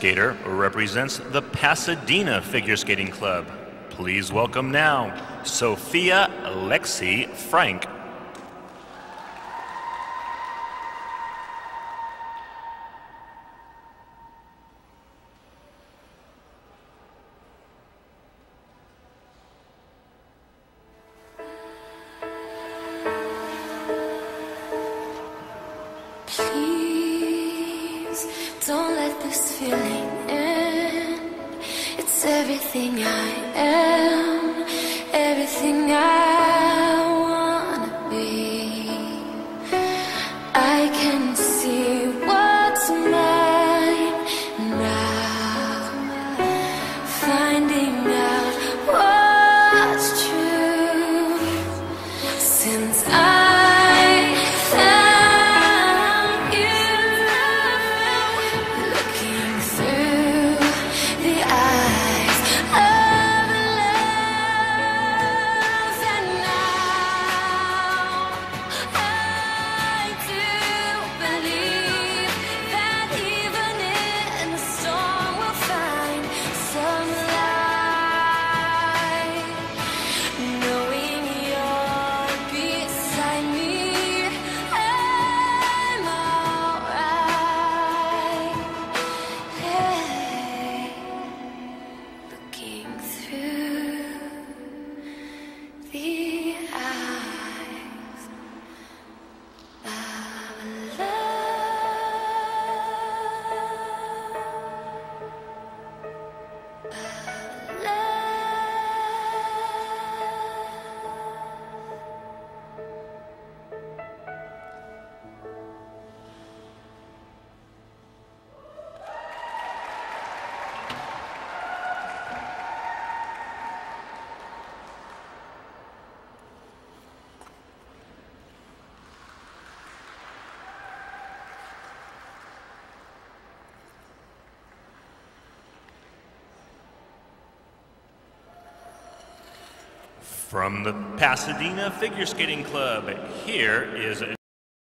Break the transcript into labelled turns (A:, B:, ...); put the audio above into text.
A: skater represents the Pasadena Figure Skating Club. Please welcome now Sofia Alexi Frank.
B: Don't let this feeling end. It's everything I am, everything I
A: From the Pasadena Figure Skating Club, here is